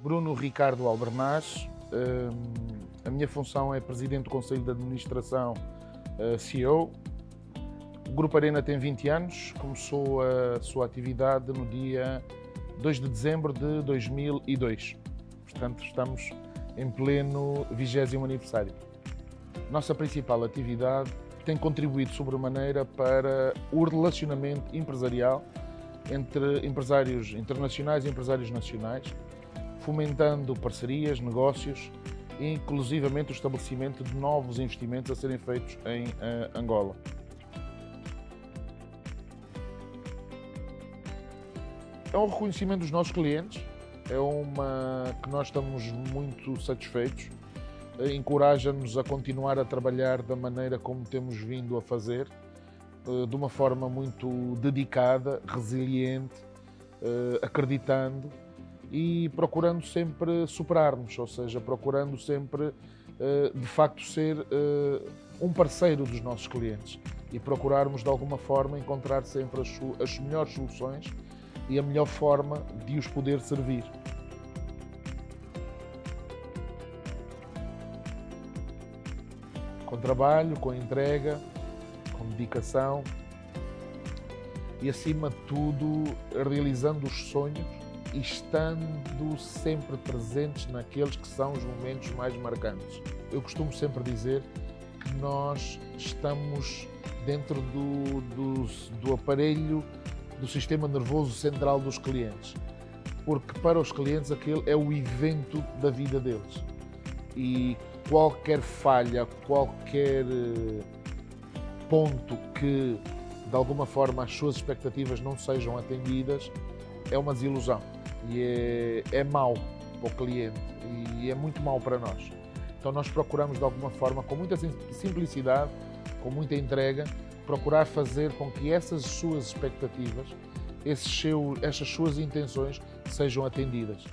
Bruno Ricardo Albernaz. A minha função é Presidente do Conselho de Administração CEO. O Grupo Arena tem 20 anos, começou a sua atividade no dia 2 de dezembro de 2002. Portanto, estamos em pleno 20 aniversário. Nossa principal atividade tem contribuído sobremaneira para o relacionamento empresarial entre empresários internacionais e empresários nacionais, fomentando parcerias, negócios e inclusivamente o estabelecimento de novos investimentos a serem feitos em uh, Angola. É um reconhecimento dos nossos clientes, é uma que nós estamos muito satisfeitos, encoraja-nos a continuar a trabalhar da maneira como temos vindo a fazer, eh, de uma forma muito dedicada, resiliente, eh, acreditando e procurando sempre superar-nos, ou seja, procurando sempre eh, de facto ser um parceiro dos nossos clientes e procurarmos de alguma forma encontrar sempre as melhores soluções e a melhor forma de os poder servir. Com trabalho, com entrega, com dedicação e, acima de tudo, realizando os sonhos estando sempre presentes naqueles que são os momentos mais marcantes. Eu costumo sempre dizer que nós estamos dentro do, do, do aparelho do sistema nervoso central dos clientes, porque para os clientes aquele é o evento da vida deles. E qualquer falha, qualquer eh, ponto que de alguma forma as suas expectativas não sejam atendidas é uma desilusão e é, é mau para o cliente e é muito mau para nós. Então nós procuramos de alguma forma, com muita simplicidade, com muita entrega, procurar fazer com que essas suas expectativas, esses seu, essas suas intenções sejam atendidas.